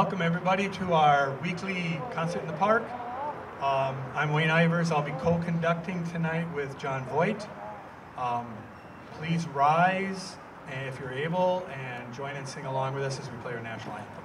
Welcome everybody to our weekly concert in the park. Um, I'm Wayne Ivers. I'll be co-conducting tonight with John Voigt. Um, please rise if you're able and join and sing along with us as we play our national anthem.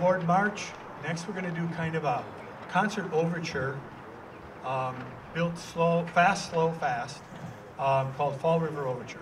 Billboard March. Next, we're going to do kind of a concert overture, um, built slow, fast, slow, fast, um, called Fall River Overture.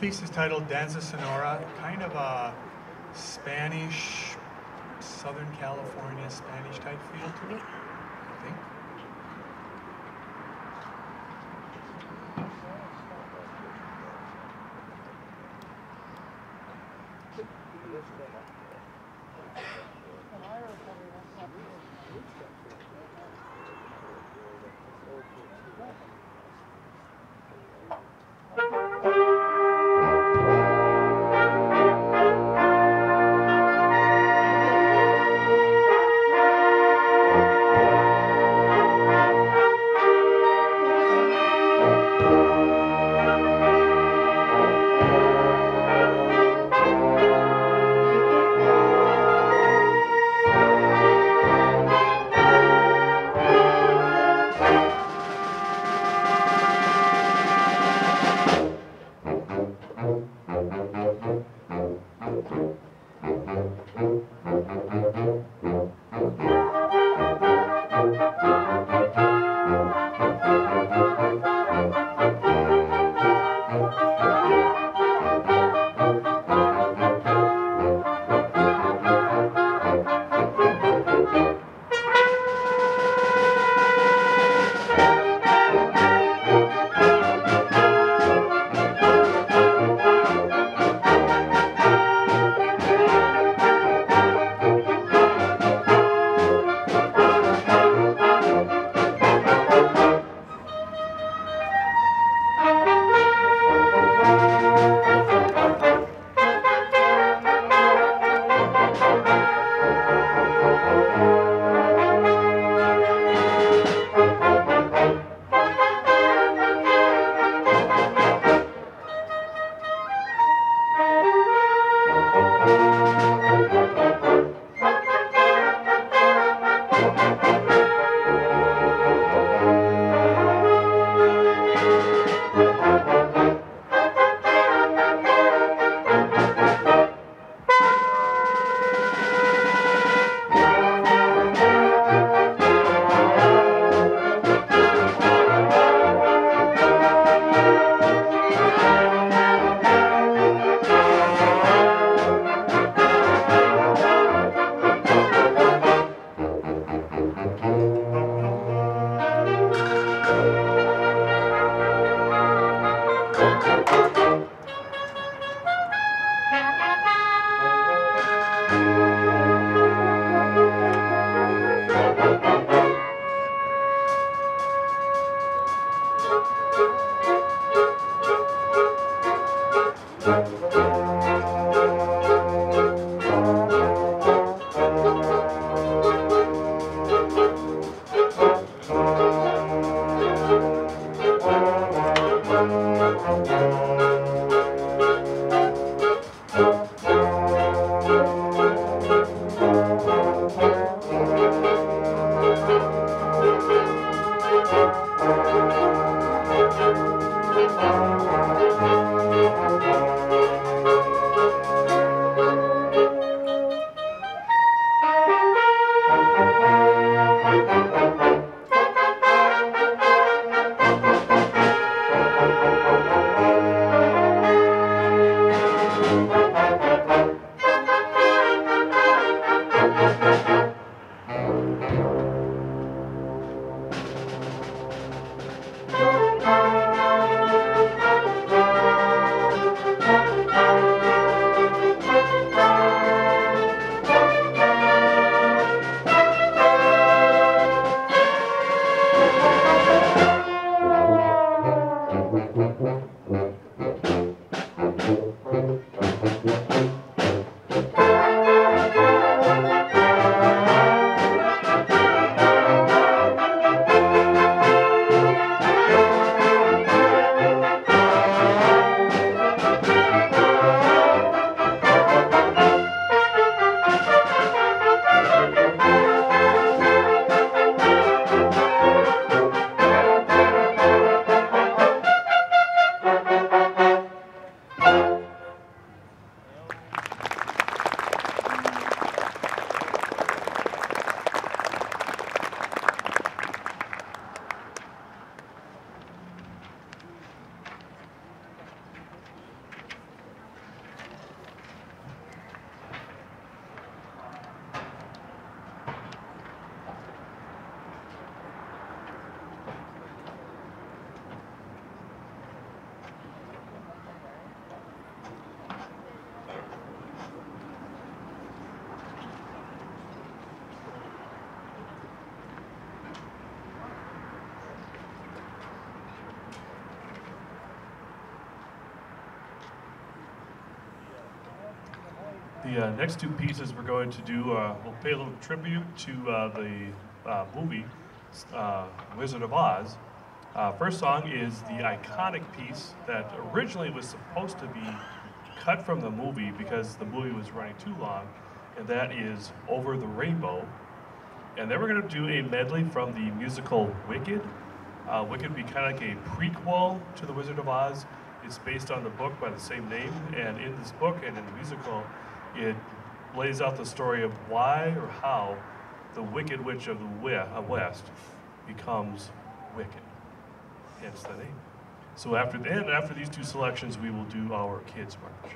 Piece is titled Danza Sonora, kind of a Spanish, Southern California Spanish type feel to it, The uh, next two pieces we're going to do, uh, we'll pay a little tribute to uh, the uh, movie uh, Wizard of Oz. First song is the iconic piece that originally was supposed to be cut from the movie because the movie was running too long, and that is Over the Rainbow. And then we're going to do a medley from the musical Wicked. Uh, Wicked would be kind of like a prequel to The Wizard of Oz. It's based on the book by the same name, and in this book and in the musical, it lays out the story of why or how the Wicked Witch of the uh, West becomes wicked. Hence the name. So after then, after these two selections, we will do our kids march.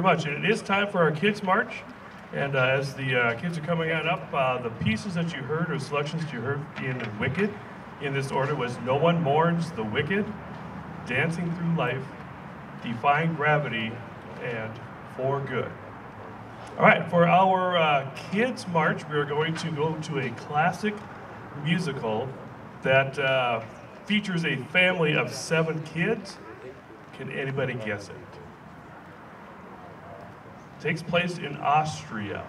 Very much. It is time for our Kids March. And uh, as the uh, kids are coming on up, uh, the pieces that you heard or selections that you heard in Wicked in this order was No One Mourns the Wicked, Dancing Through Life, Defying Gravity, and For Good. All right, for our uh, Kids March, we are going to go to a classic musical that uh, features a family of seven kids. Can anybody guess it? Takes place in Austria.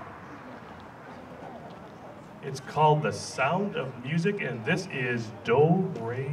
It's called The Sound of Music, and this is Do Re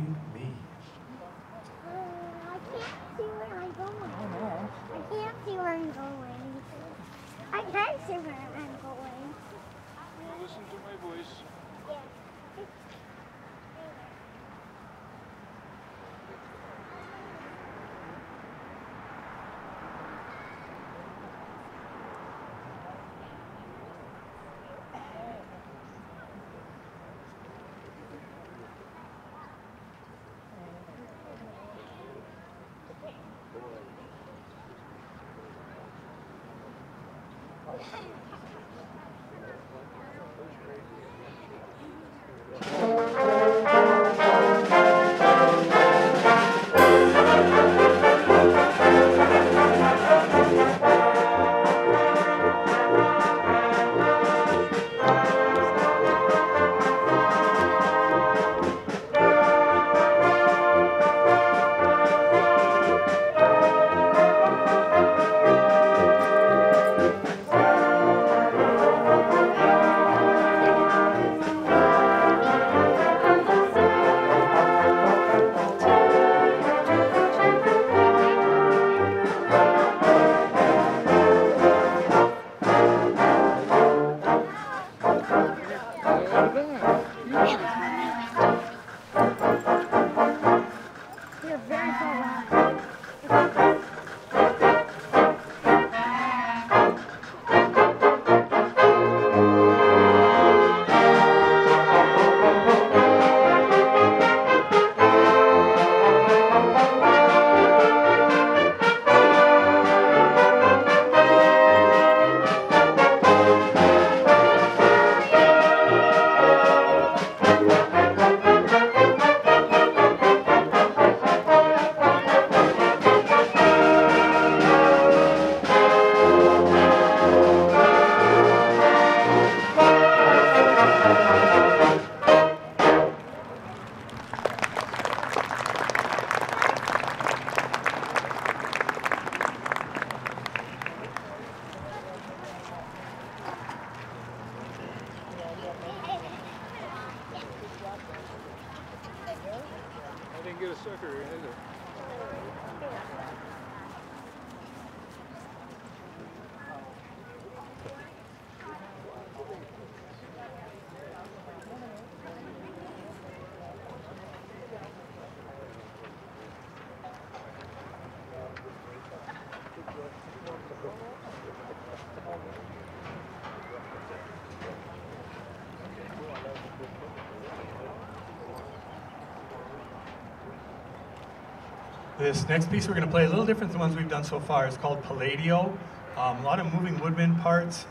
This next piece we're going to play a little different than the ones we've done so far. It's called Palladio. Um, a lot of moving woodwind parts.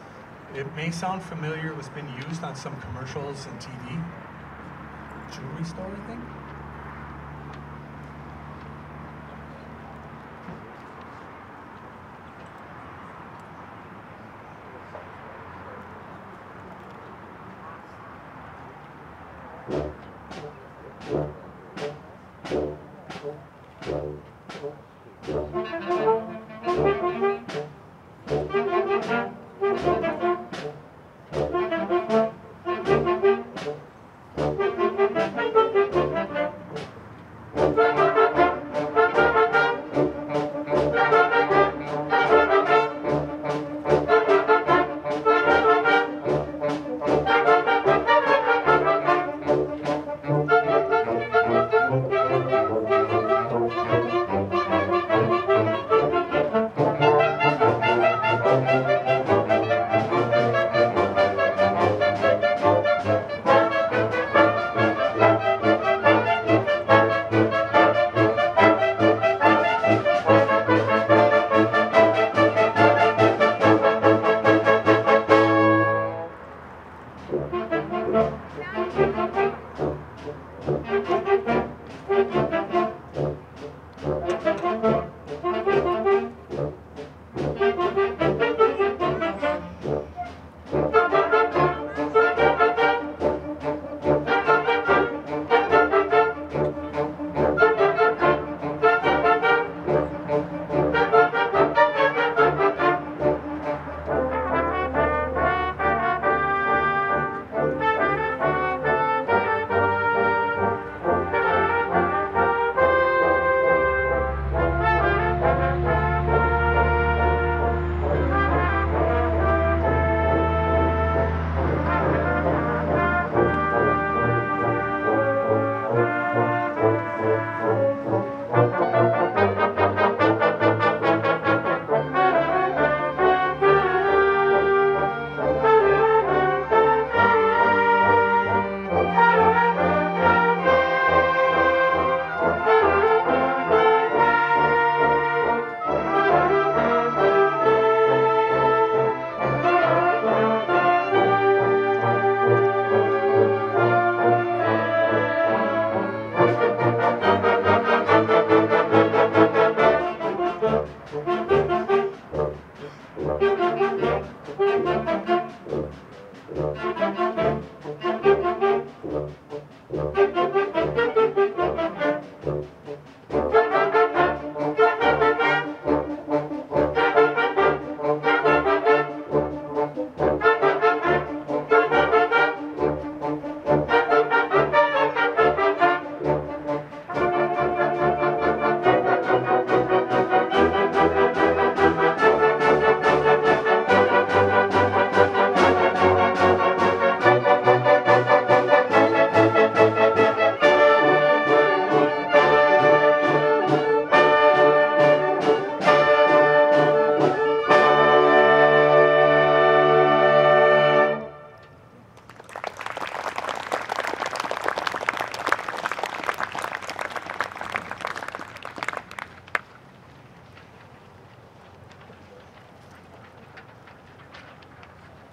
It may sound familiar. It was been used on some commercials and TV. Jewelry store, I think.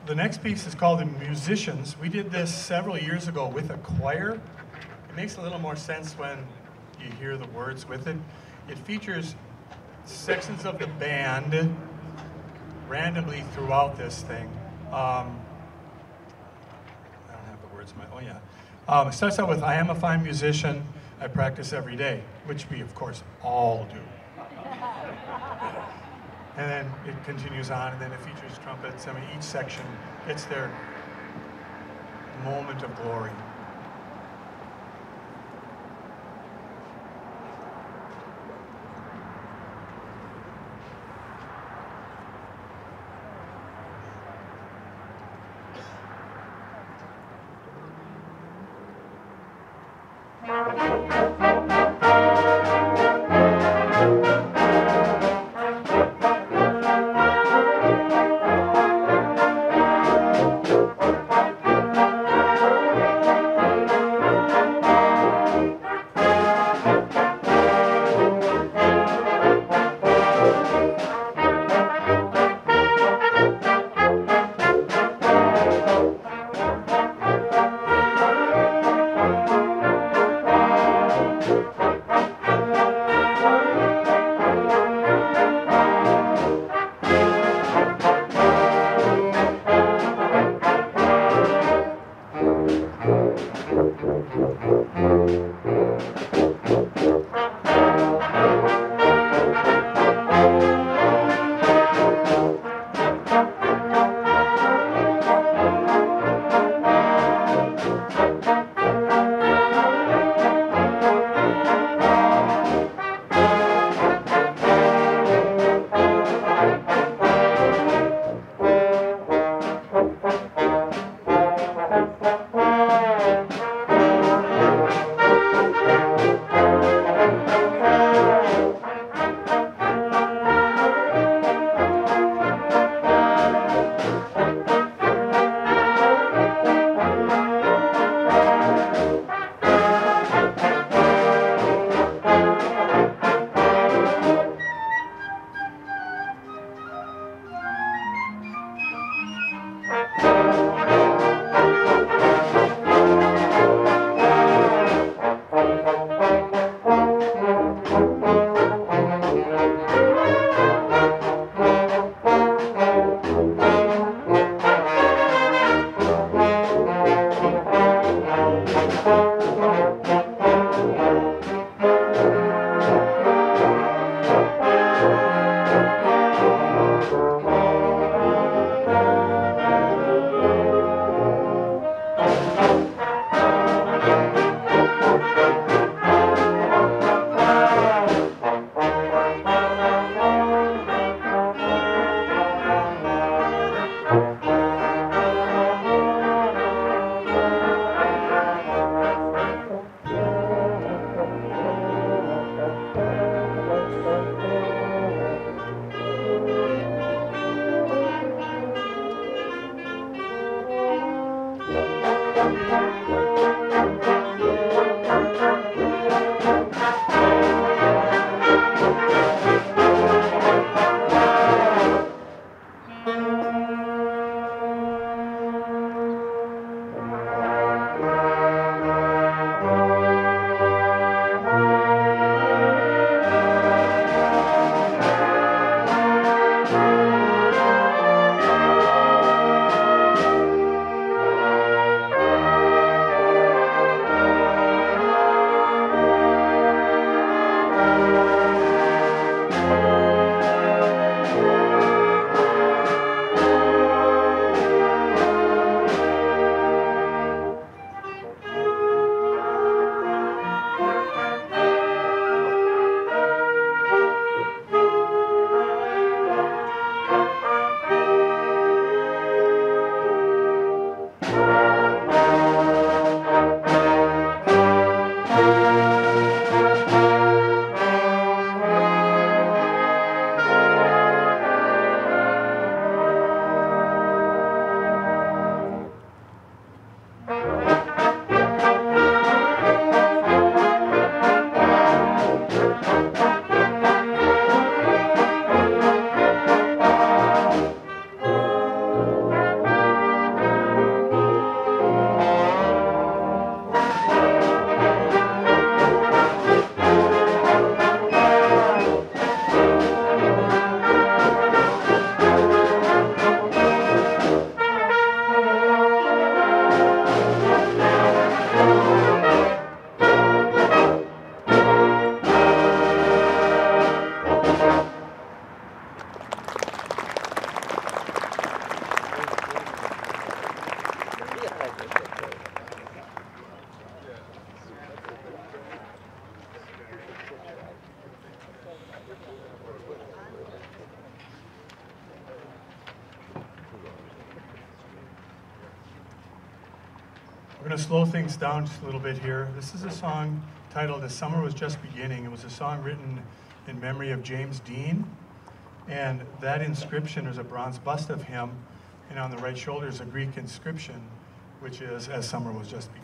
The next piece is called The Musicians. We did this several years ago with a choir. It makes a little more sense when you hear the words with it. It features sections of the band randomly throughout this thing. Um, I don't have the words in my, oh yeah. Um, it starts out with, I am a fine musician, I practice every day, which we of course all do. And then it continues on, and then it features trumpets. I mean, each section gets their moment of glory. Going to slow things down just a little bit here. This is a song titled "The Summer Was Just Beginning." It was a song written in memory of James Dean, and that inscription is a bronze bust of him, and on the right shoulder is a Greek inscription, which is "As summer was just beginning."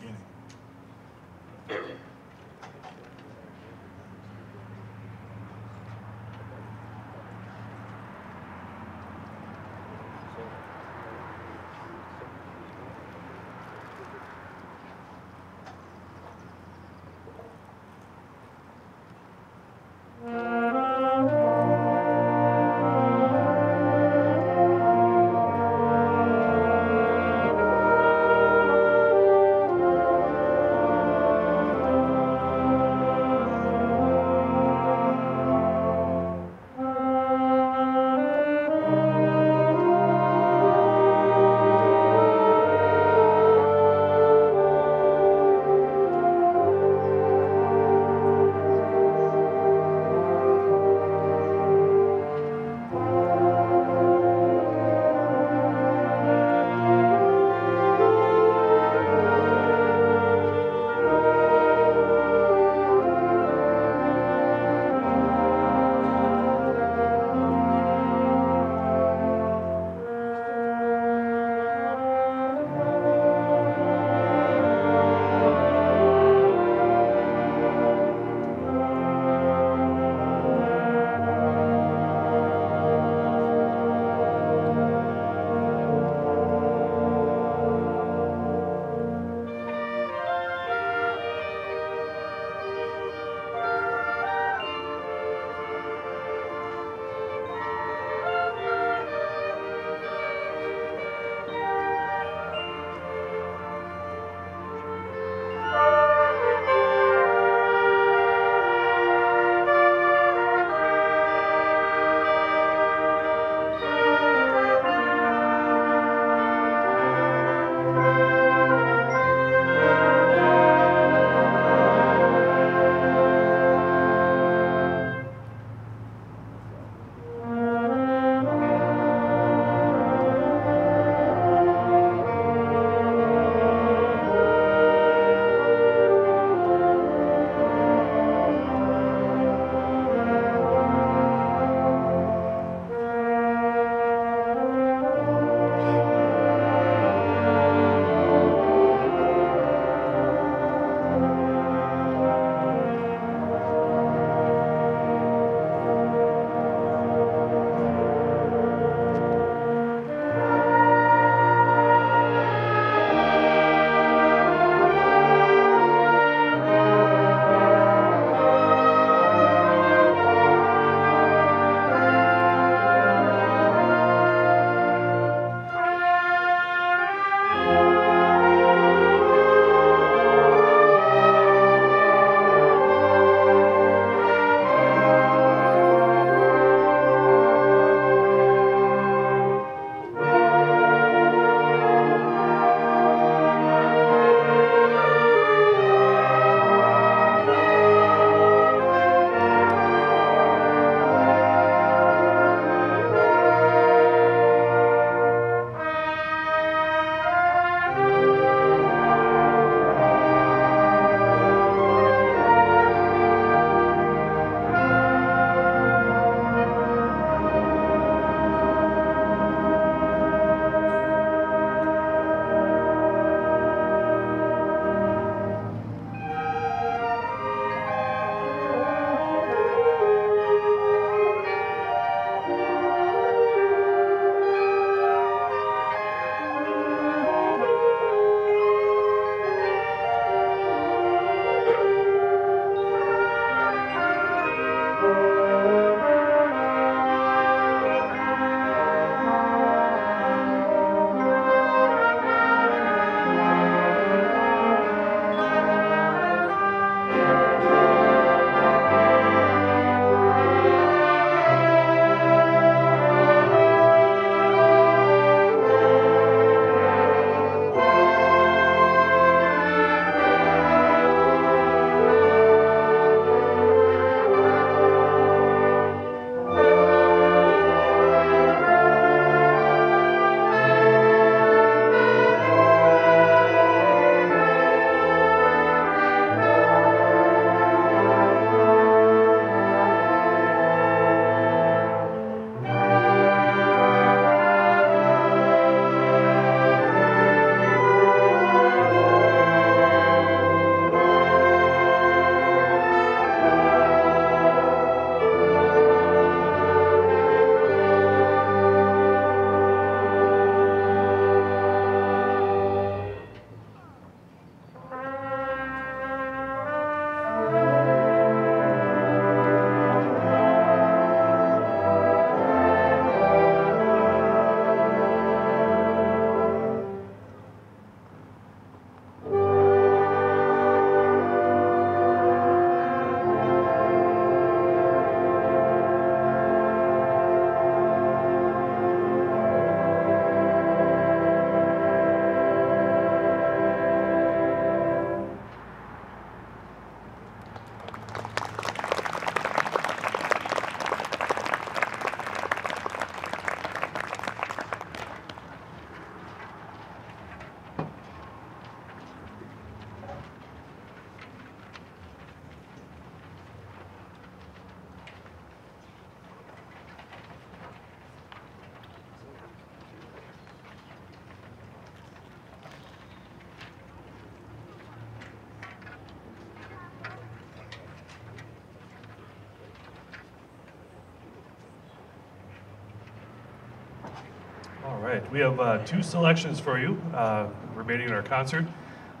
Right, we have uh, two selections for you uh, remaining in our concert.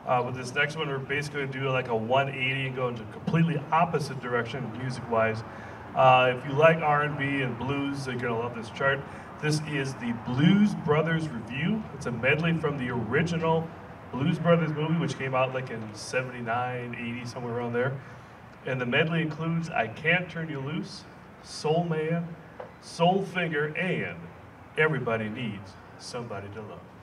Uh, with this next one, we're basically going to do like a 180 and go into completely opposite direction music-wise. Uh, if you like R&B and blues, you're going to love this chart. This is the Blues Brothers Revue. It's a medley from the original Blues Brothers movie, which came out like in 79, 80, somewhere around there. And the medley includes I Can't Turn You Loose, Soul Man, Soul Finger, and Everybody Needs Somebody to Love.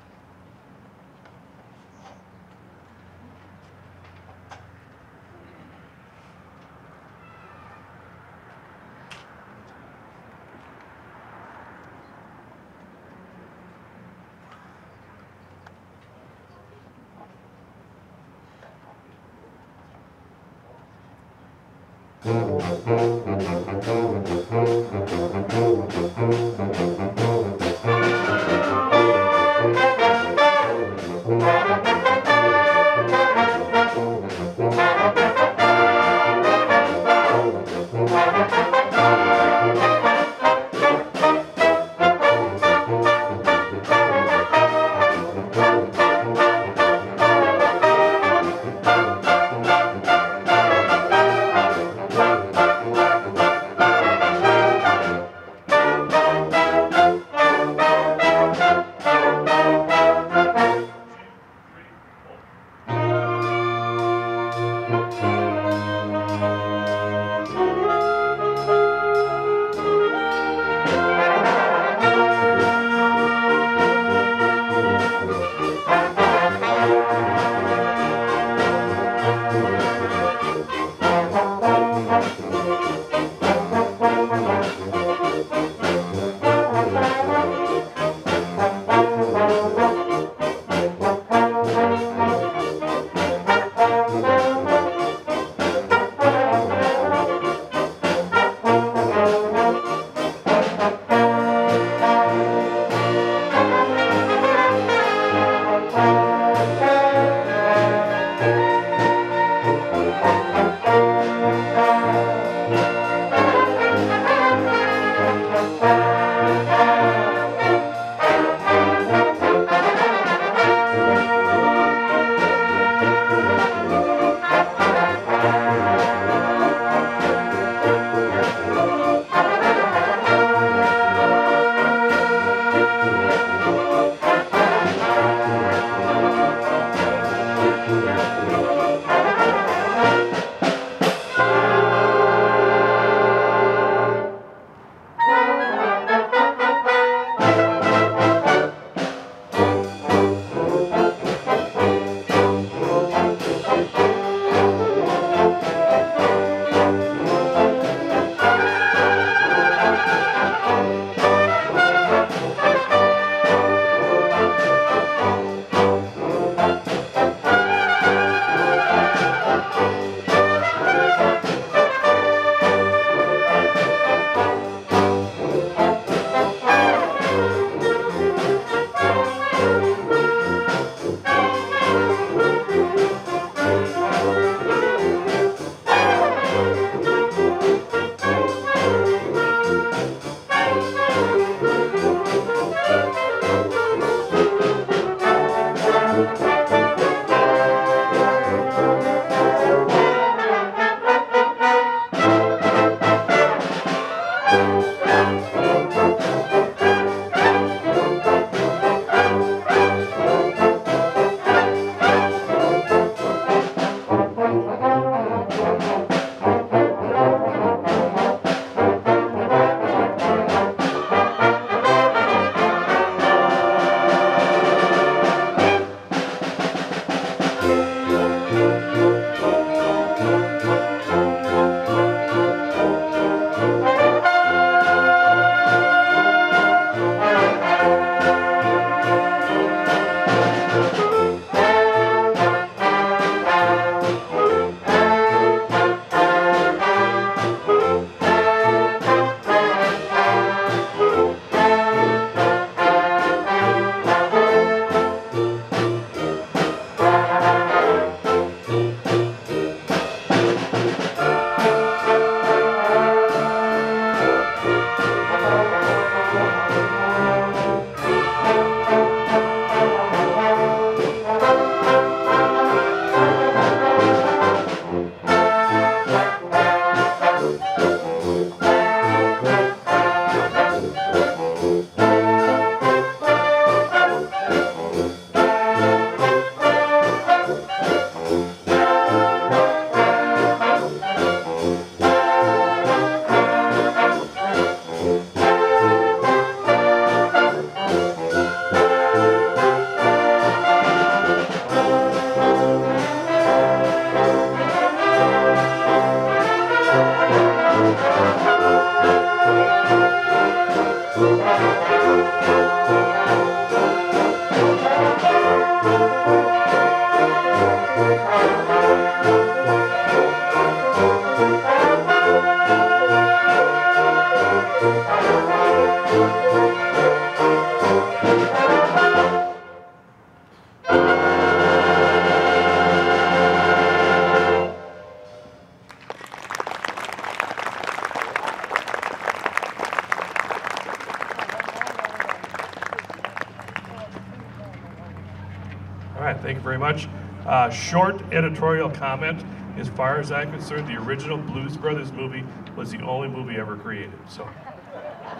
Uh, short editorial comment. As far as I'm concerned, the original Blues Brothers movie was the only movie ever created. So,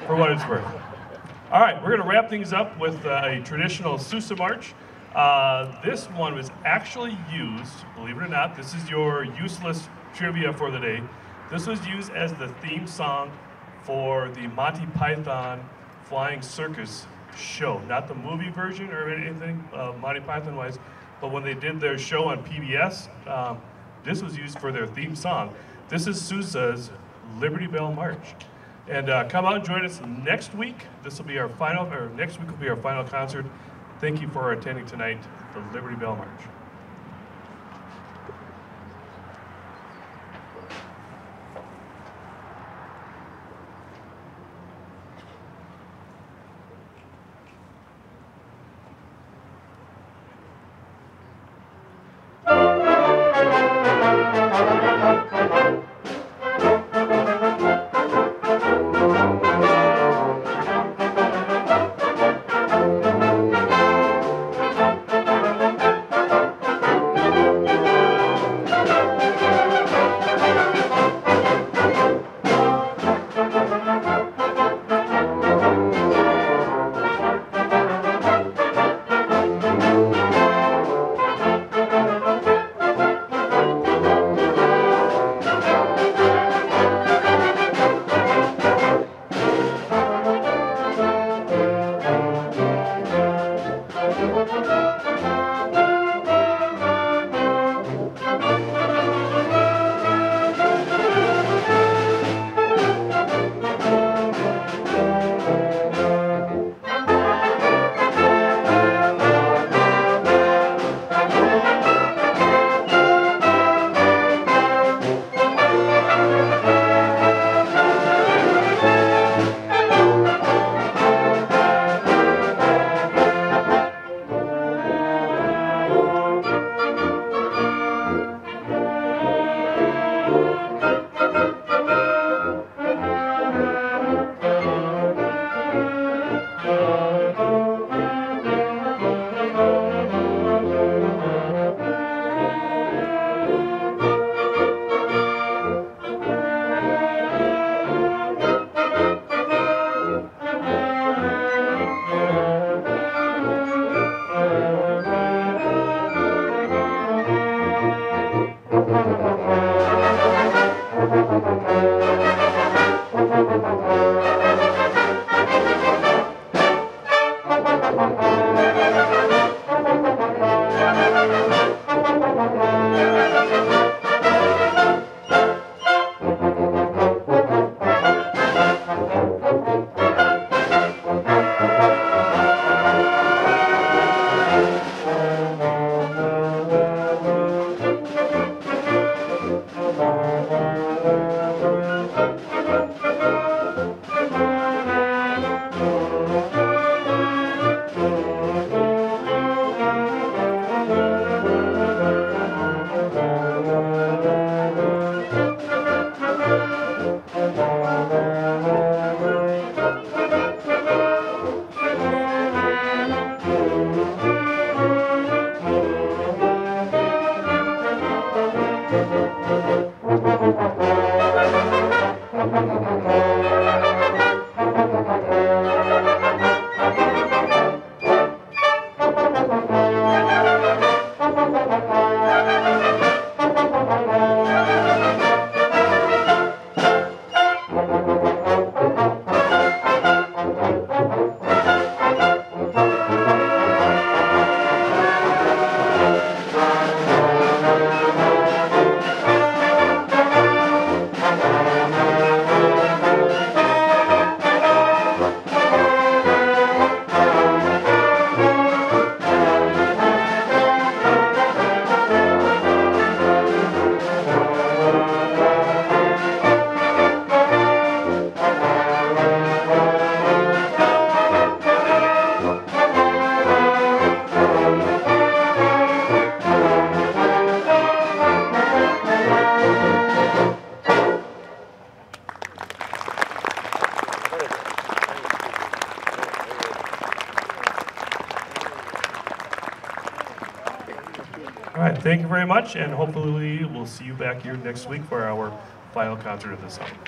for what it's worth. All right, we're going to wrap things up with uh, a traditional Sousa March. Uh, this one was actually used, believe it or not, this is your useless trivia for the day. This was used as the theme song for the Monty Python Flying Circus show, not the movie version or anything uh, Monty Python wise, but when they did their show on PBS, um, this was used for their theme song. This is Sousa's Liberty Bell March. And uh, come out and join us next week. This will be our final, or next week will be our final concert. Thank you for attending tonight, the Liberty Bell March. Much, and hopefully we'll see you back here next week for our final concert of the summer.